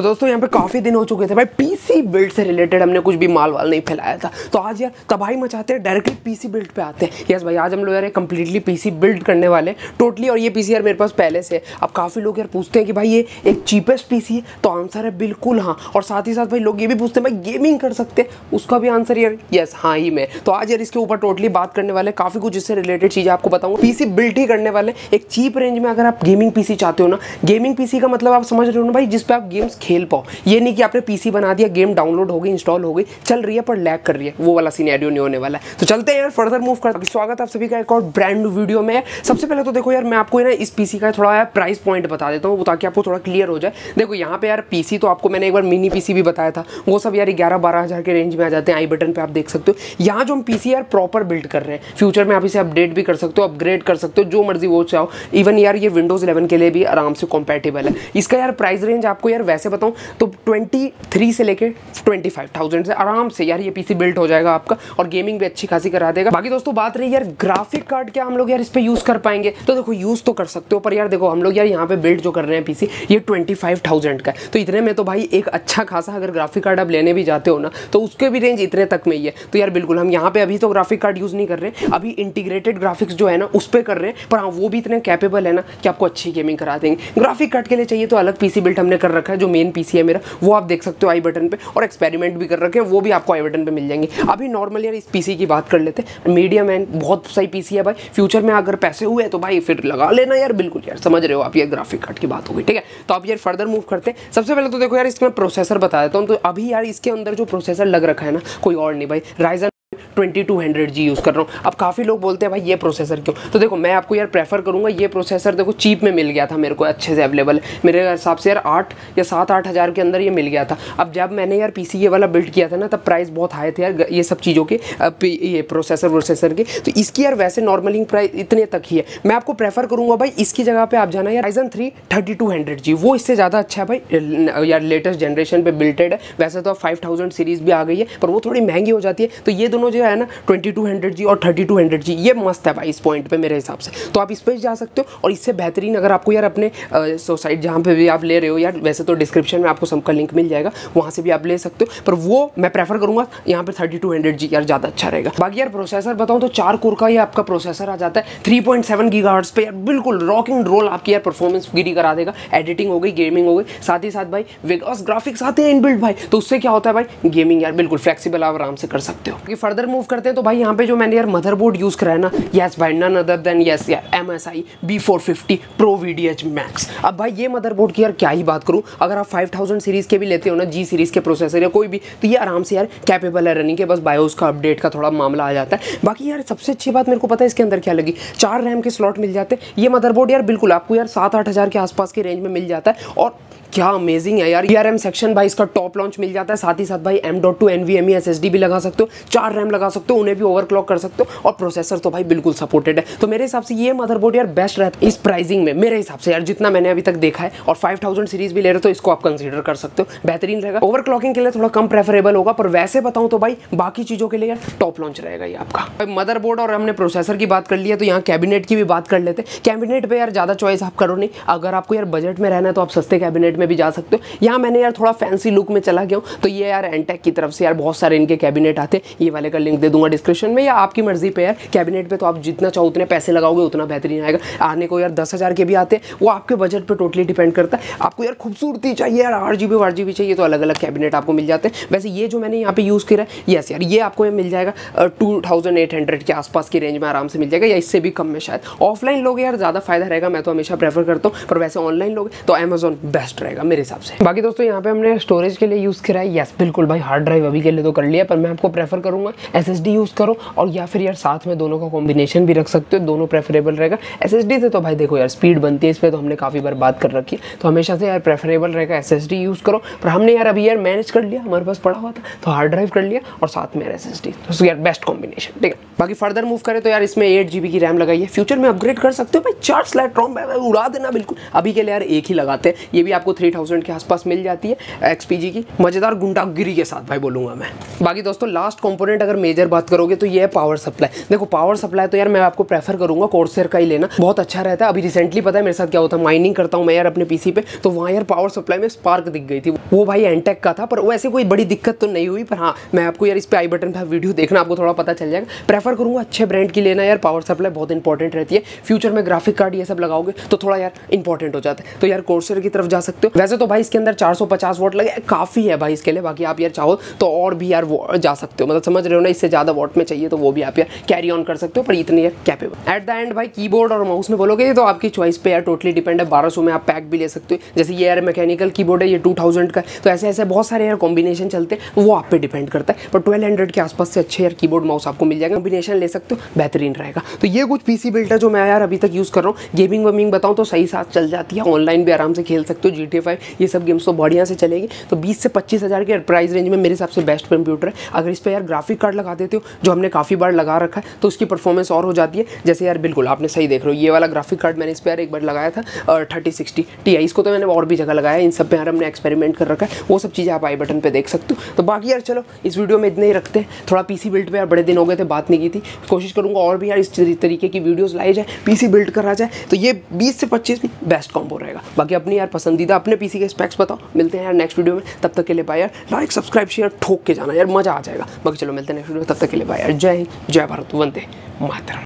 तो दोस्तों, यहाँ पे काफ़ी दिन हो चुके थे भाई। पीसी बिल्ड से रिलेटेड हमने कुछ भी माल वाल नहीं फैलाया था। तो आज यार तबाही मचाते हैं डायरेक्टली पीसी बिल्ड पे आते हैं। यस भाई, आज हम लोग यार कंप्लीटली पीसी बिल्ड करने वाले टोटली और ये पीसी यार मेरे पास पहले से अब काफ़ी लोग यार पूछते हैं कि भाई, ये एक चीपेस्ट पीसी है? तो आंसर है बिल्कुल हाँ। और साथ ही साथ भाई, लोग ये भी पूछते हैं, भाई गेमिंग कर सकते हैं? उसका भी आंसर यार यस हाँ ही मैं। तो आज यार इसके ऊपर टोटली बात करने वाले काफ़ी कुछ इससे रिलेटेड चीज़ें आपको बताऊँगा पीसी बिल्ड ही करने वाले एक चीप रेंज में अगर आप गेमिंग पीसी चाहते हो ना गेमिंग पीसी का मतलब आप समझ रहे हो ना भाई, जिस पे आप गेम्स खेल पाओ। ये नहीं कि आपने पीसी बना दिया गेम डाउनलोड हो गई इंस्टॉल हो गई, चल रही है पर लैग कर रही है। वो वाला सीनेरियो नहीं होने वाला है। तो चलते हैं यार फर्दर मूव कर स्वागत आप सभी का एक और ब्रांड वीडियो में। सबसे पहले तो देखो यार, मैं आपको ना इस पीसी का थोड़ा प्राइस पॉइंट बता देता हूँ, ताकि आपको थोड़ा क्लियर हो जाए। देखो यहाँ पे यार पीसी तो आपको मैंने एक बार मिनी पीसी भी बताया था। वो सब यार ग्यारह बारह हज़ार के रेंज में आ जाते हैं। आई बटन पे आप देख सकते हो। यहाँ जो हम पीसी यार प्रॉपर बिल्ड कर रहे हैं। फ्यूचर में आप इसे अपडेट भी कर सकते हो अपग्रेड कर सकते हो, जो मर्ज़ी वो चाहो। इवन यार ये विंडोज़ इलेवन के लिए भी आराम से कॉम्पेटेबल है। इसका यार प्राइस रेंज आपको यार वैसे बताऊँ तो ट्वेंटी थ्री से लेके ट्वेंटी फाइव थाउज़ेंड से आराम से यार ये पीसी बिल्ड हो जाएगा आपका और गेमिंग भी अच्छी खासी करा देगा। बाकी दोस्तों, बात रही यार ग्राफिक कार्ड क्या हम लोग यार इस पर यूज़ कर पाएँगे? तो देखो यूज़ तो कर सकते हो, पर यार देखो, हम लोग यार यहाँ पे बिल्ड जो कर रहे हैं पीसी ये ट्वेंटी का है। तो इतने में तो भाई एक अच्छा खासा अगर ग्राफिक कार्ड आप लेने भी जाते हो ना तो उसके भी रेंज इतने तक में ही है। तो यार बिल्कुल, हम यहाँ पे अभी तो ग्राफिक कार्ड यूज़ नहीं कर रहे हैं, अभी इंटीग्रेटेड ग्राफिक्स जो है ना, उस पर कर रहे हैं, पर हाँ वो भी इतने कैपेबल है ना कि आपको अच्छी गेमिंग करा देंगे। ग्राफिक कार्ड के लिए चाहिए तो अलग पीसी बिल्ट हमने कर रखा है, जो मेन पीसी है मेरा, वो आप देख सकते हो आई बटन पे, और एक्सपेरिमेंट भी कर रखे हैं, वो भी आपको आई बटन पे मिल जाएँगे। अभी नॉर्मल यार इस पीसी की बात कर लेते हैं। मीडियम एंड बहुत सही पीसी है भाई। फ्यूचर में अगर पैसे हुए तो भाई फिर लगा लेना यार, बिल्कुल यार, समझ रहे हो आप, ये ग्राफिक कार्ड की बात होगी ठीक है? तो आप यार फर्दर मूव करते हैं। सबसे पहले तो देखो यार इसमें प्रोसेसर बता देता हूँ। तो अभी यार इसके अंदर जो प्रोसेसर लग रखा है ना, कोई और नहीं भाई। Ryzen twenty two hundred G use कर रहा हूँ। अब काफ़ी लोग बोलते हैं, भाई, ये प्रोसेसर क्यों? तो देखो, मैं आपको यार प्रेफर करूँगा, ये प्रोसेसर देखो चीप में मिल गया था मेरे को, अच्छे से अवेलेबल मेरे हिसाब से यार आठ या सात, आठ हज़ार के अंदर ये मिल गया था। अब जब मैंने यार पीसी ये वाला बिल्ड किया था ना, तब प्राइस बहुत हाई थे यार ये सब चीज़ों के ये प्रोसेसर वोसेसर के। तो इसकी यार वैसे नॉर्मलिंग प्राइस इतने तक ही है। मैं आपको प्रेफर करूँगा भाई, इसकी जगह पर आप जाना यार Ryzen three thirty two hundred G वो इससे ज़्यादा अच्छा है भाई यार लेटेस्ट जनरेशन पे बिल्टेड है। वैसे तो फाइव थाउज़ेंड सीरीज़ भी आ गई है, पर वो थोड़ी महँगी हो जाती है। तो ये दोनों जो है ना ट्वेंटी टू हंड्रेड जी और थर्टी टू हंड्रेड जी, ये मस्त है भाई इस पॉइंट पे मेरे हिसाब से। तो आप इस पर जा सकते हो और इससे बेहतरीन अगर आपको यार अपने सोसाइटी जहाँ पे भी आप ले रहे हो यार, वैसे तो डिस्क्रिप्शन में आपको सबका लिंक मिल जाएगा, वहाँ से भी आप ले सकते हो। पर वो मैं प्रेफर करूँगा यहाँ पे थर्टी टू हंड्रेड जी, यार ज़्यादा अच्छा रहेगा। बाकी यार प्रोसेसर बताऊँ तो चार कोर का ये आपका प्रोसेसर आ जाता है। थ्री पॉइंट सेवन गी पे यार बिल्कुल रॉकिंग रोल आपकी यार परफॉर्मेंस गिरी करा देगा। एडिटिंग हो गई गेमिंग हो गई, साथ ही साथ भाई वेगस ग्राफिक्स आते हैं इनबिल्ड भाई। तो उससे क्या होता है भाई? गेमिंग यार बिल्कुल फ्लेक्सीबल आप आराम से कर सकते हो। फर्दर मूव करते हैं तो भाई यहाँ पे जो मैंने यार मदरबोर्ड यूज़ करा है ना यस भाई नन अदर देन यस यार M S I B four fifty pro V D H max अब भाई ये मदरबोर्ड की यार क्या ही बात करूँ? अगर आप फाइव थाउज़ेंड सीरीज़ के भी लेते हो ना जी सीरीज़ के प्रोसेसर या कोई भी तो ये आराम से यार कैपेबल है रनिंग के, बस बायोस का अपडेट का थोड़ा मामला आ जाता है। बाकी यार सबसे अच्छी बात मेरे को पता है इसके अंदर क्या लगी? चार रैम के स्लॉट मिल जाते हैं। ये मदरबोर्ड यार बिल्कुल आपको यार सात आठ हज़ार के आसपास के रेंज में मिल जाता है और क्या अमेजिंग है यार। ईआरएम सेक्शन भाई, इसका टॉप लॉन्च मिल जाता है। साथ ही साथ भाई M dot two N V भी लगा सकते हो। चार रैम लगा सकते हो, उन्हें भी ओवरक्लॉक कर सकते हो। और प्रोसेसर तो भाई बिल्कुल सपोर्टेड है। तो मेरे हिसाब से ये मदरबोर्ड यार बेस्ट रहता है। इस प्राइसिंग में, मेरे हिसाब से यार, जितना मैंने अभी तक देखा है। और फाइव थाउज़ेंड सीरीज़ भी ले रहे तो इसको आप कंसिडर कर सकते हो। बेहतरीन रहेगा। ओवरक्लॉकिंग के लिए थोड़ा कम प्रेफरेबल होगा, पर वैसे बताऊँ तो भाई, बाकी चीज़ों के लिए यार टॉप लॉन्च रहेगा ये आपका। मदरबोर्ड और हमने प्रोसेसर की बात कर लिया तो यहाँ कैबिनेट की भी बात कर लेते हैं। कैबिनेट पर यार ज़्यादा चॉइस आप करो नहीं। अगर आपको यार बजट में रहना है तो आप सस्ते कैबिनेट में भी जा सकते हो। यहाँ मैंने यार थोड़ा फैंसी लुक में चला गया हूँ। तो ये यार एनटेक की तरफ़ से यार बहुत सारे इनके कैबिनेट आते हैं। ये वाले का लिंक दे दूँगा डिस्क्रिप्शन में। या आपकी मर्ज़ी पे यार कैबिनेट पे तो आप जितना चाहो उतने पैसे लगाओगे, उतना बेहतरीन आएगा। आने को यार दस हज़ार के भी आते हैं। वो आपके बजट पर टोटली डिपेंड करता है। आपको यार खूबसूरती चाहिए यार आठ जी बी जी बी चाहिए तो अलग अलग कैबिनेट आपको मिल जाते हैं। वैसे ये जो मैंने यहाँ पे यूज़ किया है यस यार, ये आपको मिल जाएगा टू थाउज़ेंड एट हंड्रेड के आसपास की रेंज में आराम से मिल जाएगा। या इससे भी कम में शायद। ऑफलाइन लोग यार ज़्यादा फ़ायदा रहेगा, मैं तो हमेशा प्रेफर करता हूँ। पर वैसे ऑनलाइन लोग तो अमेजोन बेस्ट रहेगा। मेरे हिसाब से। बाकी दोस्तों, यहाँ पे हमने स्टोरेज के लिए यूज़ करा है। यस बिल्कुल भाई हार्ड ड्राइव अभी के लिए तो कर लिया पर मैं आपको प्रेफर करूँगा एस यूज़ करो और या फिर यार साथ में दोनों का कॉम्बिनेशन भी रख सकते हो, दोनों प्रेफरेबल रहेगा। एसएसडी से तो भाई देखो यार स्पीड बनती है इस पर तो हमने काफ़ी बार बात कर रखी तो हमेशा से यार प्रेफरेबल रहेगा एस यूज़ करो। पर हमने यार अभी यार मैनेज कर लिया, हमारे पास पड़ा हुआ था तो हार्ड ड्राइव कर लिया और साथ में एस एस तो यार बेस्ट कॉम्बिनेशन ठीक है? बाकी फर्दर मूव करें तो यार इसमें एट की रैम लगाई है फ्यूचर में अपग्रेड कर सकते हो भाई, चार स्लैट रॉम उड़ा देना, बिल्कुल। अभी के लिए यार एक ही लगाते हैं, ये भी आपको थ्री थाउज़ेंड के आसपास मिल जाती है एक्सपीजी की। मज़ेदार गुंडागिरी के साथ भाई बोलूँगा मैं। बाकी दोस्तों लास्ट कंपोनेंट अगर मेजर बात करोगे तो ये है पावर सप्लाई देखो पावर सप्लाई तो यार मैं आपको प्रेफर करूँगा कोर्सेर का ही लेना। बहुत अच्छा रहता है। अभी रिसेंटली पता है मेरे साथ क्या होता है माइनिंग करता हूँ मैं यार अपने पीसी पे। तो वहाँ यार पावर सप्लाई में स्पार्क दिख गई थी। वो भाई एनटेक का था, पर वैसे कोई बड़ी दिक्कत तो नहीं हुई। पर हाँ मैं आपको यार इस पे आई बटन पर वीडियो देखना, आपको थोड़ा पता चल जाएगा। प्रेफर करूँगा अच्छे ब्रांड की लेना यार। पावर सप्लाई बहुत इंपॉर्टेंट रहती है। फ्यूचर में ग्राफिक कार्ड ये सब लगाओगे तो थोड़ा यार इंपॉर्टेंट हो जाता है। तो यार कोर्सर की तरफ़ जा सकते हो। वैसे तो भाई इसके अंदर 450 वोट लगे, काफ़ी है भाई इसके लिए, बाकी आप यार चाहो तो और भी यार जा सकते हो। मतलब समझ रहे हो ना, इससे ज़्यादा वोट में चाहिए तो वो भी आप यार कैरी ऑन कर सकते हो, पर इतनी यार कैपेबल एट द एंड भाई कीबोर्ड और माउस में बोलोगे तो आपकी चॉइस पे यार टोटली डिपेंड है, बारह में आप पैक भी ले सकते हो। जैसे ये यार मैकेनिकल कीबोर्ड है, ये टू का तो ऐसे ऐसे बहुत सारे यार कॉम्बिनेशन चलते हैं, वो आप पे डिपेंड करता है। पर ट्वेल्व के आसपास से अच्छे यार कीबोर्ड माउस आपको मिल जाएगा कॉम्बिनेशन ले सकते हो, बेहतरीन रहेगा। तो ये कुछ पीसी बिल्ड है जो मैं यार अभी तक यूज़ कर रहा हूँ गेमिंग वेमिंग बताऊँ तो सही साथ चल जाती है ऑनलाइन भी आराम से खेल सकते हो जी टी ये सब गेम्स तो बढ़िया से चलेगी। तो बीस से पच्चीस हज़ार के प्राइस रेंज में मेरे हिसाब से बेस्ट कंप्यूटर है। अगर इस पर यार ग्राफिक कार्ड लगा देते हो, जो हमने काफ़ी बार लगा रखा है तो उसकी परफॉर्मेंस और हो जाती है। जैसे यार बिल्कुल, आपने सही देख रहे हो, ये वाला ग्राफिक कार्ड मैंने इस पर यार एक बार लगाया था थर्टी सिक्सटी टी आई इसको तो मैंने और भी जगह लगाया इन सब पे यार हमने एक्सपेरिमेंट कर रखा है। वो सब चीज़ें आप आई बटन पर देख सकते हो। तो बाकी यार चलो, इस वीडियो में इतने ही रखते हैं। थोड़ा पीसी बिल्ड पे यार बड़े दिन हो गए थे, बात नहीं की थी। कोशिश करूँगा और भी यार इस तरीके की वीडियोज़ लाई जाए पी पीसी बिल्ड करा जाए। तो ये बीस से पच्चीस बेस्ट कॉम्बो रहेगा। बाकी अपनी यार पसंदीदा अपने पीसी के स्पेक्स बताओ। मिलते हैं यार नेक्स्ट वीडियो में। तब तक के लिए बाय यार। लाइक सब्सक्राइब शेयर ठोक के जाना। यार, मज़ा आ जाएगा। बाकी चलो, मिलते हैं नेक्स्ट वीडियो में। तब तक के लिए बाय यार। जय हिंद, जय भारत। वंदे मातरम।